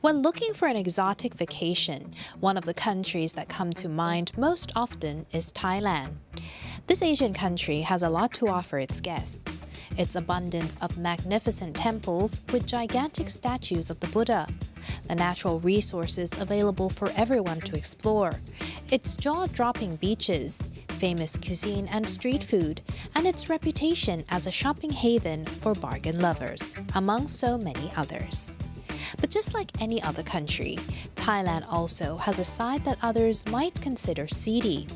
When looking for an exotic vacation, one of the countries that come to mind most often is Thailand. This Asian country has a lot to offer its guests. Its abundance of magnificent temples with gigantic statues of the Buddha, the natural resources available for everyone to explore, its jaw-dropping beaches, famous cuisine and street food, and its reputation as a shopping haven for bargain lovers, among so many others. But just like any other country, Thailand also has a side that others might consider seedy.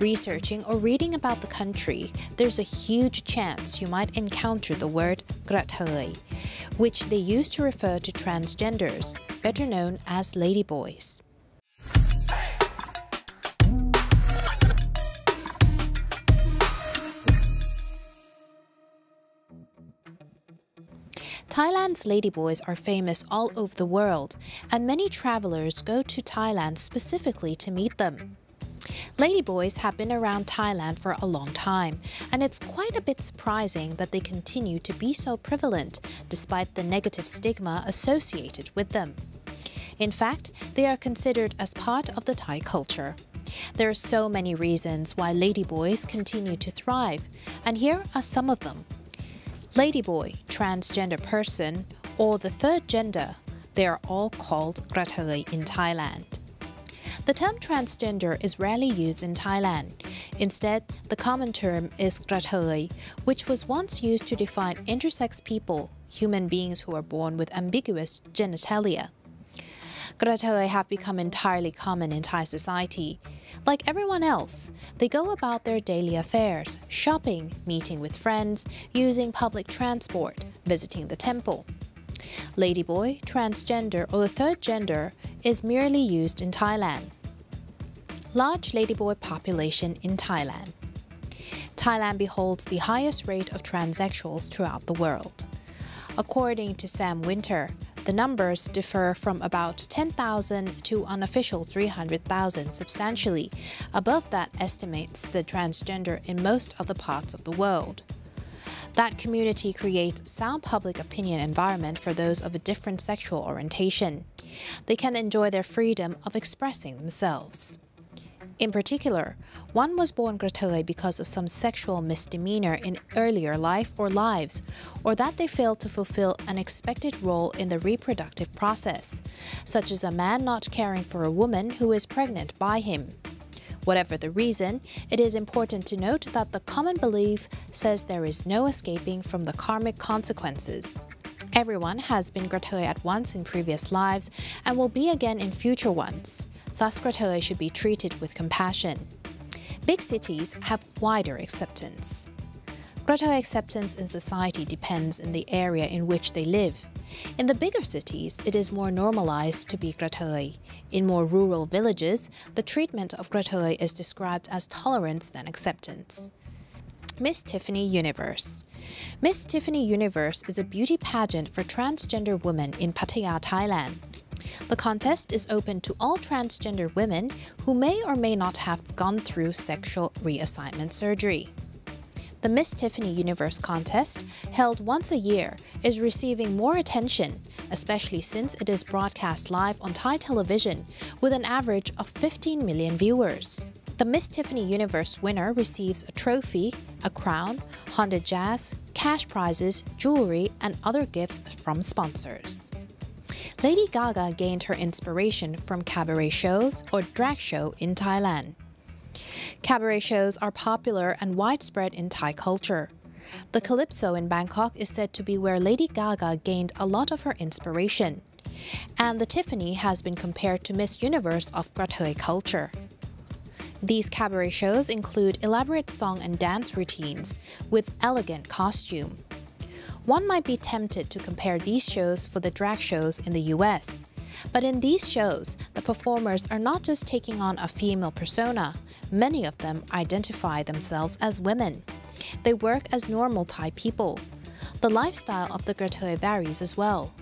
Researching or reading about the country, there's a huge chance you might encounter the word "kathoey," which they use to refer to transgenders, better known as ladyboys. Thailand's ladyboys are famous all over the world, and many travelers go to Thailand specifically to meet them. Ladyboys have been around Thailand for a long time, and it's quite a bit surprising that they continue to be so prevalent despite the negative stigma associated with them. In fact, they are considered as part of the Thai culture. There are so many reasons why ladyboys continue to thrive, and here are some of them. Ladyboy, transgender person, or the third gender, they are all called kathoey in Thailand. The term transgender is rarely used in Thailand. Instead, the common term is kathoey, which was once used to define intersex people, human beings who are born with ambiguous genitalia. Kathoey have become entirely common in Thai society. Like everyone else, they go about their daily affairs, shopping, meeting with friends, using public transport, visiting the temple. Ladyboy, transgender, or the third gender is merely used in Thailand. Large ladyboy population in Thailand. Thailand beholds the highest rate of transsexuals throughout the world. According to Sam Winter, the numbers differ from about 10,000 to unofficial 300,000 substantially, above that estimates the transgender in most other parts of the world. That community creates sound public opinion environment for those of a different sexual orientation. They can enjoy their freedom of expressing themselves. In particular, one was born kathoey because of some sexual misdemeanor in earlier life or lives, or that they failed to fulfill an expected role in the reproductive process, such as a man not caring for a woman who is pregnant by him. Whatever the reason, it is important to note that the common belief says there is no escaping from the karmic consequences. Everyone has been kathoey at once in previous lives and will be again in future ones. Thus, kathoey should be treated with compassion. Big cities have wider acceptance. Kathoey acceptance in society depends on the area in which they live. In the bigger cities, it is more normalized to be kathoey. In more rural villages, the treatment of kathoey is described as tolerance than acceptance. Miss Tiffany Universe. Miss Tiffany Universe is a beauty pageant for transgender women in Pattaya, Thailand. The contest is open to all transgender women who may or may not have gone through sexual reassignment surgery. The Miss Tiffany Universe contest, held once a year, is receiving more attention, especially since it is broadcast live on Thai television with an average of 15 million viewers. The Miss Tiffany Universe winner receives a trophy, a crown, Honda Jazz, cash prizes, jewelry, and other gifts from sponsors. Lady Gaga gained her inspiration from cabaret shows or drag show in Thailand. Cabaret shows are popular and widespread in Thai culture. The Calypso in Bangkok is said to be where Lady Gaga gained a lot of her inspiration. And the Tiffany has been compared to Miss Universe of kathoey culture. These cabaret shows include elaborate song and dance routines with elegant costume. One might be tempted to compare these shows for the drag shows in the US. But in these shows, the performers are not just taking on a female persona, many of them identify themselves as women. They work as normal Thai people. The lifestyle of the kathoey varies as well.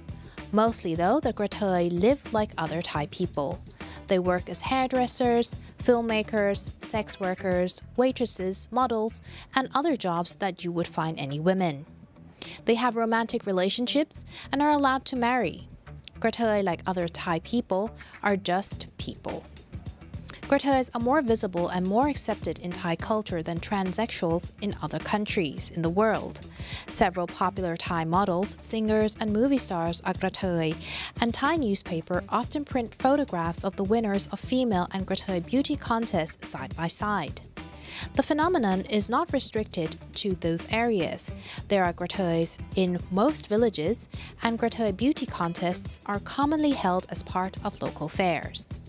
Mostly though, the kathoey live like other Thai people. They work as hairdressers, filmmakers, sex workers, waitresses, models, and other jobs that you would find any women. They have romantic relationships and are allowed to marry. Kathoey, like other Thai people, are just people. Kathoeys are more visible and more accepted in Thai culture than transsexuals in other countries in the world. Several popular Thai models, singers, and movie stars are Kathoey, and Thai newspaper often print photographs of the winners of female and Kathoey beauty contests side by side. The phenomenon is not restricted to those areas. There are Kathoeys in most villages, and Kathoey beauty contests are commonly held as part of local fairs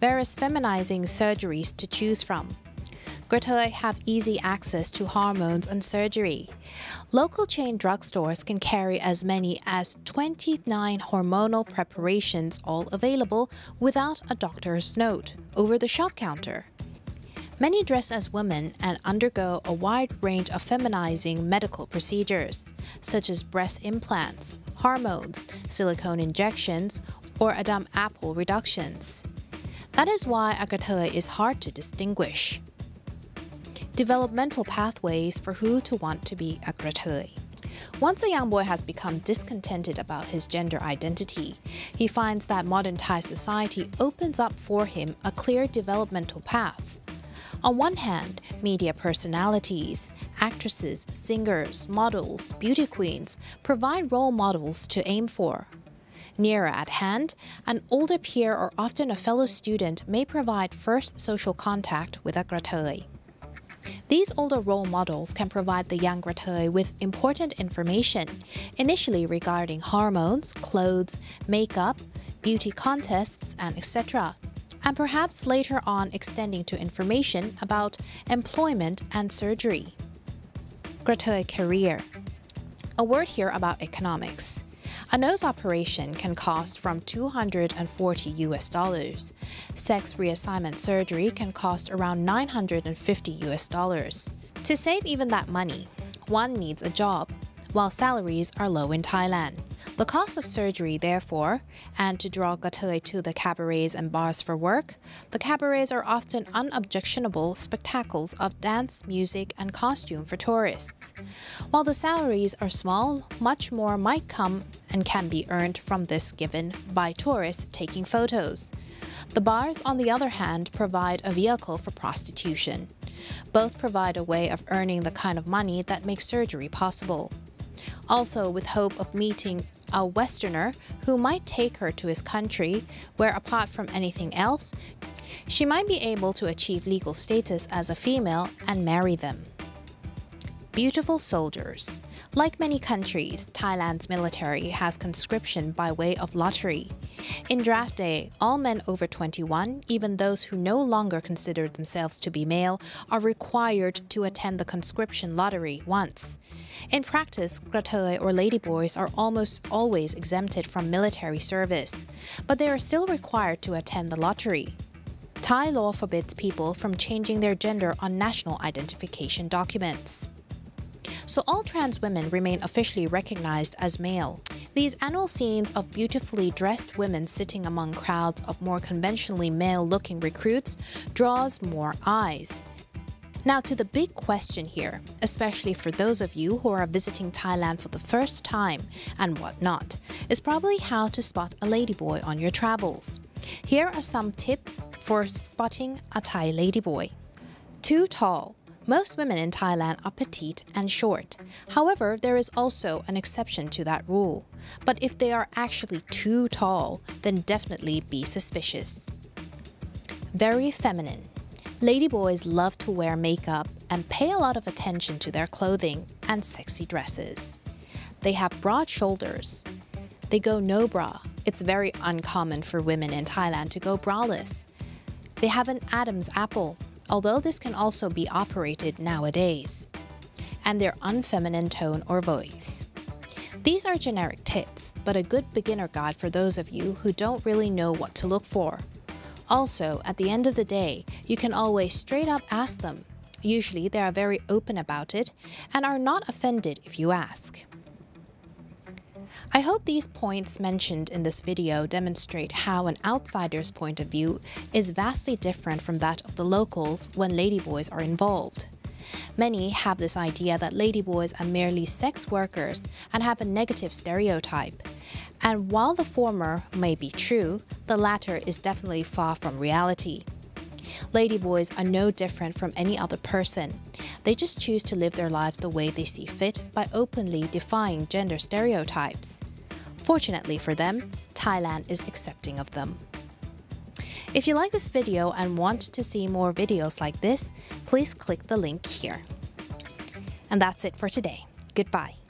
various feminizing surgeries to choose from. Kathoey have easy access to hormones and surgery. Local chain drugstores can carry as many as 29 hormonal preparations, all available without a doctor's note, over the shop counter. Many dress as women and undergo a wide range of feminizing medical procedures, such as breast implants, hormones, silicone injections, or Adam apple reductions. That is why a Kathoey is hard to distinguish. Developmental pathways for who to want to be a Kathoey. Once a young boy has become discontented about his gender identity, he finds that modern Thai society opens up for him a clear developmental path. On one hand, media personalities, actresses, singers, models, beauty queens provide role models to aim for. Nearer at hand, an older peer or often a fellow student may provide first social contact with a Kathoey. These older role models can provide the young Kathoey with important information, initially regarding hormones, clothes, makeup, beauty contests, and etc., and perhaps later on extending to information about employment and surgery. Kathoey career. A word here about economics. A nose operation can cost from 240 US dollars. Sex reassignment surgery can cost around 950 US dollars. To save even that money, one needs a job, while salaries are low in Thailand. The cost of surgery, therefore, and to draw Kathoey to the cabarets and bars for work, the cabarets are often unobjectionable spectacles of dance, music, and costume for tourists. While the salaries are small, much more might come and can be earned from this given by tourists taking photos. The bars, on the other hand, provide a vehicle for prostitution. Both provide a way of earning the kind of money that makes surgery possible. Also, with hope of meeting a Westerner who might take her to his country, where apart from anything else, she might be able to achieve legal status as a female and marry them. Beautiful soldiers. Like many countries, Thailand's military has conscription by way of lottery. In draft day, all men over 21, even those who no longer consider themselves to be male, are required to attend the conscription lottery once. In practice, Kathoey or ladyboys are almost always exempted from military service, but they are still required to attend the lottery. Thai law forbids people from changing their gender on national identification documents so all trans women remain officially recognized as male. These annual scenes of beautifully dressed women sitting among crowds of more conventionally male-looking recruits draws more eyes. Now to the big question here, especially for those of you who are visiting Thailand for the first time and whatnot, is probably how to spot a ladyboy on your travels. Here are some tips for spotting a Thai ladyboy. Too tall. Most women in Thailand are petite and short. However, there is also an exception to that rule. But if they are actually too tall, then definitely be suspicious. Very feminine. Ladyboys love to wear makeup and pay a lot of attention to their clothing and sexy dresses. They have broad shoulders. They go no bra. It's very uncommon for women in Thailand to go braless. They have an Adam's apple although this can also be operated nowadays, and their unfeminine tone or voice. These are generic tips, but a good beginner guide for those of you who don't really know what to look for. Also, at the end of the day, you can always straight up ask them. Usually, they are very open about it and are not offended if you ask. I hope these points mentioned in this video demonstrate how an outsider's point of view is vastly different from that of the locals when ladyboys are involved. Many have this idea that ladyboys are merely sex workers and have a negative stereotype. And while the former may be true, the latter is definitely far from reality. Ladyboys are no different from any other person. They just choose to live their lives the way they see fit by openly defying gender stereotypes. Fortunately for them, Thailand is accepting of them. If you like this video and want to see more videos like this, please click the link here. And that's it for today. Goodbye.